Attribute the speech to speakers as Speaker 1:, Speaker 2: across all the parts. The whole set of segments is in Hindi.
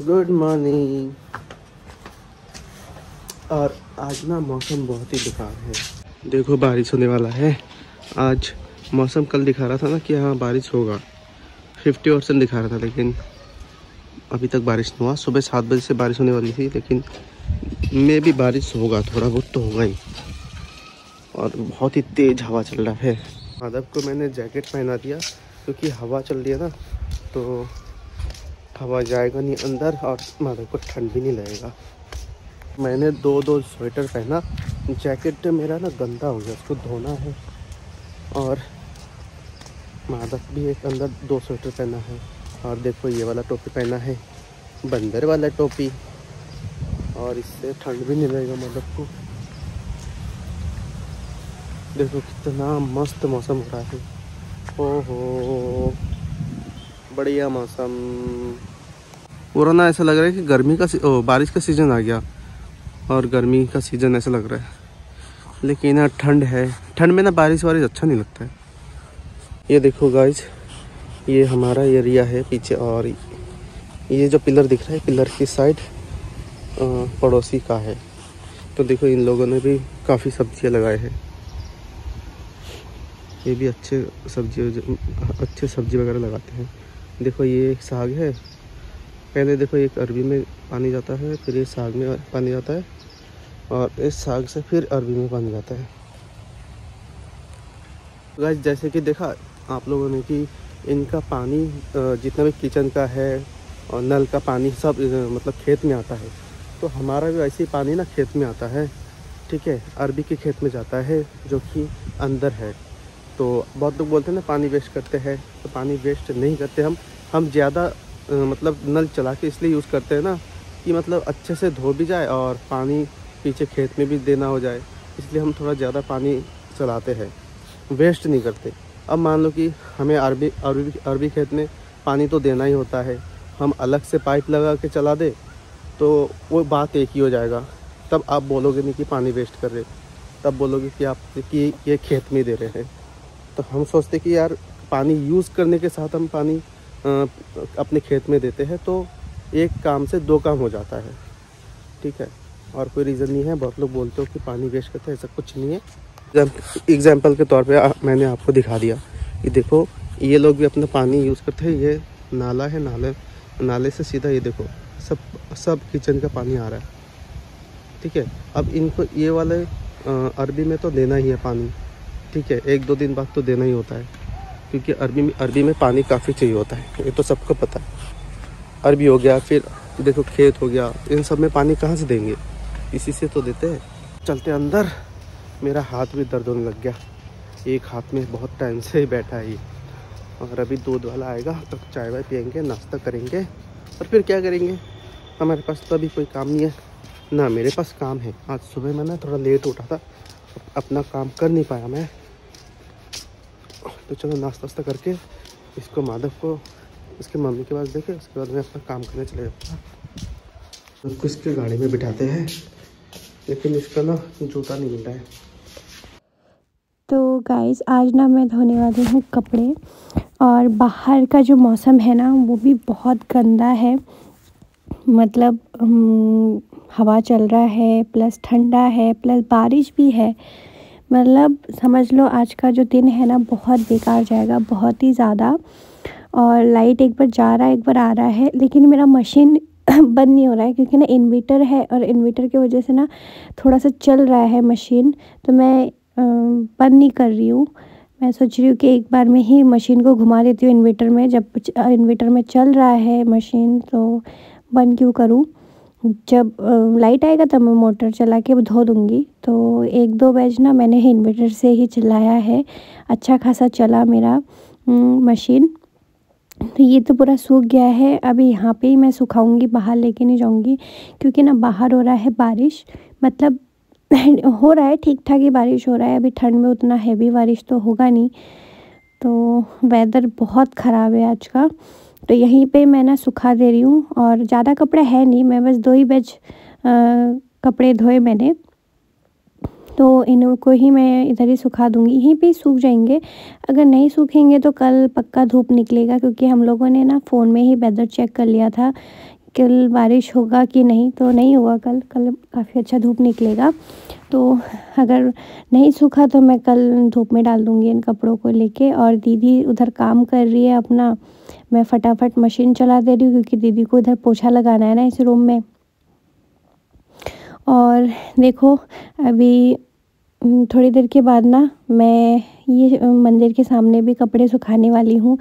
Speaker 1: गुड मॉर्निंग और आज ना मौसम बहुत ही बेकार है। देखो, बारिश होने वाला है। आज मौसम कल दिखा रहा था ना कि हाँ बारिश होगा। फिफ्टी परसेंट दिखा रहा था, लेकिन अभी तक बारिश नहीं हुआ। सुबह सात बजे से बारिश होने वाली थी, लेकिन मे भी बारिश होगा, थोड़ा बहुत तो होगा ही। और बहुत ही तेज़ हवा चल रहा है। माधव को मैंने जैकेट पहना दिया, क्योंकि हवा चल रही है ना तो हवा जाएगा नहीं अंदर और माधव को ठंड भी नहीं लगेगा। मैंने दो दो स्वेटर पहना, जैकेट मेरा ना गंदा हो गया, उसको धोना है। और माधव भी एक अंदर दो स्वेटर पहना है। और देखो ये वाला टोपी पहना है, बंदर वाला टोपी। और इससे ठंड भी नहीं लगेगा माधव को। देखो कितना मस्त मौसम हो रहा है। ओहो। बढ़िया मौसम। पूरा ना ऐसा लग रहा है कि गर्मी का ओ, बारिश का सीज़न आ गया। और गर्मी का सीज़न ऐसा लग रहा है। लेकिन यहाँ ठंड है। ठंड में ना बारिश वारिश अच्छा नहीं लगता है। ये देखो गाइज़ ये हमारा एरिया है पीछे और ये जो पिलर दिख रहा है पिलर की साइड पड़ोसी का है। तो देखो इन लोगों ने भी काफ़ी सब्ज़ियाँ लगाए हैं। ये भी अच्छे सब्ज़ी अच्छे सब्ज़ी वगैरह लगाते हैं। देखो ये एक साग है। पहले देखो एक अरबी में पानी जाता है, फिर ये साग में पानी जाता है और इस साग से फिर अरबी में पानी जाता है। गाइस जैसे कि देखा आप लोगों ने कि इनका पानी जितना भी किचन का है और नल का पानी सब मतलब खेत में आता है। तो हमारा भी ही पानी ना खेत में आता है। ठीक है, अरबी के खेत में जाता है जो कि अंदर है। तो बहुत लोग बोलते हैं ना, पानी वेस्ट करते हैं तो पानी वेस्ट नहीं करते हम। हम ज़्यादा मतलब नल चला के इसलिए यूज़ करते हैं ना, कि मतलब अच्छे से धो भी जाए और पानी पीछे खेत में भी देना हो जाए। इसलिए हम थोड़ा ज़्यादा पानी चलाते हैं वेस्ट नहीं करते। अब मान लो कि हमें अरबी अरबी अरबी खेत में पानी तो देना ही होता है। हम अलग से पाइप लगा के चला दे तो वो बात एक ही हो जाएगा। तब आप बोलोगे नहीं कि पानी वेस्ट कर रहे, तब बोलोगे कि आप, कि ये खेत में दे रहे हैं। तो हम सोचते कि यार पानी यूज़ करने के साथ हम पानी अपने खेत में देते हैं तो एक काम से दो काम हो जाता है। ठीक है? और कोई रीज़न नहीं है बहुत लोग बोलते हो कि पानी वेस्ट करते हैं ऐसा कुछ नहीं है। एग्ज़ाम्पल के तौर पे आ, मैंने आपको दिखा दिया कि देखो ये लोग भी अपना पानी यूज़ करते हैं ये नाला है नाले नाले से सीधा ये देखो सब सब किचन का पानी आ रहा है। ठीक है? अब इनको ये वाले अरबी में तो देना ही है पानी। ठीक है, एक दो दिन बाद तो देना ही होता है, क्योंकि अरबी में अरबी में पानी काफ़ी चाहिए होता है, ये तो सबको पता है। अरबी हो गया, फिर देखो खेत हो गया, इन सब में पानी कहाँ से देंगे? इसी से तो देते हैं। चलते अंदर, मेरा हाथ भी दर्द होने लग गया। एक हाथ में बहुत टाइम से ही बैठा है ये। और अभी दूध वाला आएगा तो चाय वाय पियेंगे, नाश्ता करेंगे। और फिर क्या करेंगे? हमारे पास तो अभी कोई काम नहीं है। ना मेरे पास काम है। आज सुबह मैं ना थोड़ा लेट उठा था, अपना काम कर नहीं पाया मैं। तो चलो नाश्ता वास्ता करके इसको माधव को, इसके मम्मी के पास देखे उसके बाद मैं अपना काम करने चले जाऊँगा उसको इसके गाड़ी में बिठाते हैं, लेकिन इसका ना जूता नहीं मिल रहा है।
Speaker 2: तो गाइस आज ना मैं धोने वाली हूँ कपड़े और बाहर का जो मौसम है ना, वो भी बहुत गंदा है। मतलब हवा चल रहा है प्लस ठंडा है प्लस बारिश भी है। मतलब समझ लो आज का जो दिन है ना, बहुत बेकार जाएगा, बहुत ही ज़्यादा। और लाइट एक बार जा रहा है, एक बार आ रहा है, लेकिन मेरा मशीन बंद नहीं हो रहा है, क्योंकि ना इन्वर्टर है और इन्वर्टर की वजह से ना थोड़ा सा चल रहा है मशीन तो मैं बंद नहीं कर रही हूँ। मैं सोच रही हूँ कि एक बार में ही मशीन को घुमा देती हूँ इन्वर्टर में, जब इन्वर्टर में चल रहा है मशीन तो बंद क्यों करूँ? जब लाइट आएगा तब मैं मोटर चला के धो दूँगी। तो एक दो बैज ना मैंने इन्वर्टर से ही चलाया है। अच्छा खासा चला मेरा मशीन तो ये तो पूरा सूख गया है। अभी यहाँ पे ही मैं सुखाऊँगी, बाहर लेके नहीं जाऊँगी, क्योंकि ना बाहर हो रहा है बारिश। मतलब हो रहा है ठीक ठाक ही बारिश हो रहा है। अभी ठंड में उतना हैवी बारिश तो होगा नहीं। तो वेदर बहुत ख़राब है आज का। तो यहीं पे मैं ना सुखा दे रही हूँ और ज़्यादा कपड़े है नहीं, मैं बस दो ही बज कपड़े धोए मैंने। तो इनको ही मैं इधर ही सुखा दूँगी, यहीं पे सूख जाएँगे। अगर नहीं सूखेंगे तो कल पक्का धूप निकलेगा, क्योंकि हम लोगों ने ना फ़ोन में ही वेदर चेक कर लिया था। कल बारिश होगा कि नहीं? तो नहीं होगा कल। कल काफ़ी अच्छा धूप निकलेगा। तो अगर नहीं सूखा तो मैं कल धूप में डाल दूँगी इन कपड़ों को लेके। और दीदी उधर काम कर रही है अपना। मैं फटाफट मशीन चला दे रही हूँ क्योंकि दीदी को इधर पोछा लगाना है ना इस रूम में। और देखो, अभी थोड़ी देर के बाद ना मैं ये, मंदिर के सामने भी कपड़े सुखाने वाली हूँ।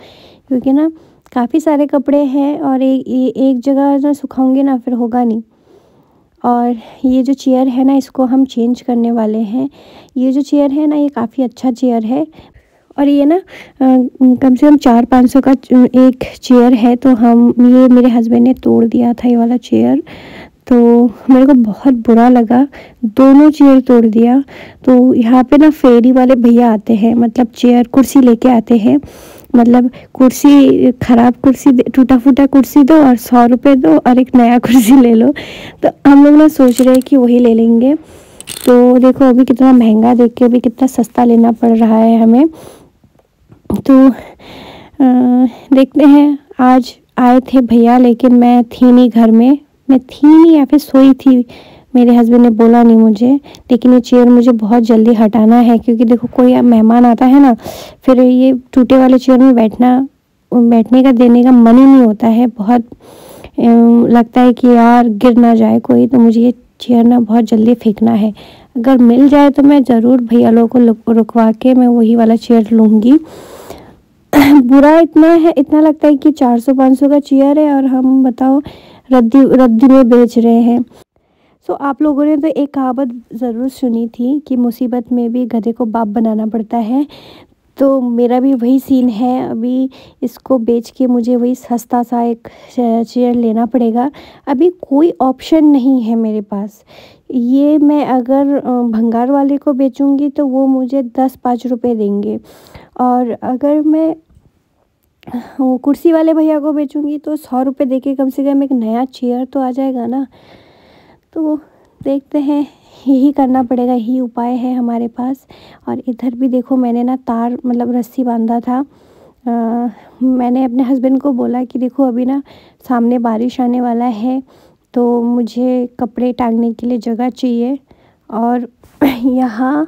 Speaker 2: क्योंकि ना काफ़ी सारे कपड़े हैं और एक एक जगह ना सुखाऊँगी ना फिर होगा नहीं। और ये जो चेयर है ना, इसको हम चेंज करने वाले हैं। ये जो चेयर है ना, ये काफ़ी अच्छा चेयर है। और ये ना कम से कम चार पाँच सौ का एक चेयर है तो हम, ये मेरे हस्बैंड ने तोड़ दिया था ये वाला चेयर तो मेरे को बहुत बुरा लगा, दोनों चेयर तोड़ दिया। तो यहाँ पे ना फेरी वाले भैया आते हैं मतलब चेयर कुर्सी लेके आते हैं। मतलब कुर्सी ख़राब कुर्सी टूटा फूटा कुर्सी दो और सौ रुपये दो और एक नया कुर्सी ले लो। तो हम लोग ना सोच रहे हैं कि वही ले लेंगे। तो देखो अभी कितना महँगा देख के अभी कितना सस्ता लेना पड़ रहा है हमें। तो आ, देखते हैं आज आए थे भैया लेकिन मैं थी नहीं घर में। मैं थी नहीं या फिर सोई थी। मेरे हस्बैंड ने बोला नहीं मुझे, लेकिन ये चेयर मुझे बहुत जल्दी हटाना है, क्योंकि देखो कोई मेहमान आता है ना, फिर ये टूटे वाले चेयर में बैठना, बैठने का देने का मन ही नहीं होता है। बहुत लगता है कि यार गिर ना जाए कोई तो मुझे ये चेयर ना बहुत जल्दी फेंकना है। अगर मिल जाए तो मैं ज़रूर भैया लोगों को रुकवा के मैं वही वाला चेयर लूँगी। बुरा इतना है, इतना लगता है कि 400-500 का चेयर है, और हम बताओ, रद्दी रद्दी में बेच रहे हैं। सो आप लोगों ने तो एक कहावत ज़रूर सुनी थी कि मुसीबत में भी गधे को बाप बनाना पड़ता है। तो मेरा भी वही सीन है। अभी इसको बेच के मुझे वही सस्ता सा एक चेयर लेना पड़ेगा। अभी कोई ऑप्शन नहीं है मेरे पास। ये मैं अगर भंगार वाले को बेचूँगी तो वो मुझे दस पाँच रुपए देंगे। और अगर मैं, वो कुर्सी वाले भैया को बेचूँगी तो सौ रुपये दे के कम से कम एक नया चेयर तो आ जाएगा ना। तो देखते हैं यही करना पड़ेगा यही उपाय है हमारे पास। और इधर भी देखो मैंने ना तार मतलब रस्सी बांधा था। आ, मैंने अपने हस्बैंड को बोला कि देखो अभी ना सामने बारिश आने वाला है तो मुझे कपड़े टांगने के लिए जगह चाहिए। और यहाँ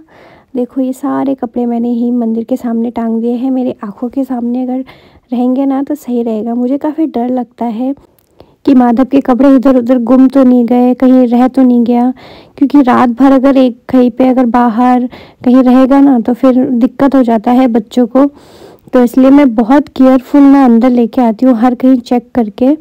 Speaker 2: देखो ये सारे कपड़े मैंने ही मंदिर के सामने टांग दिए हैं। मेरी आँखों के सामने अगर रहेंगे ना तो सही रहेगा। मुझे काफ़ी डर लगता है। कि माधव के कपड़े इधर उधर गुम तो नहीं गए, कहीं रह तो नहीं गया। क्योंकि रात भर अगर एक कहीं पे अगर बाहर कहीं रहेगा ना तो फिर दिक्कत हो जाता है बच्चों को। तो इसलिए मैं बहुत केयरफुल मैं अंदर लेके आती हूँ, हर कहीं चेक करके।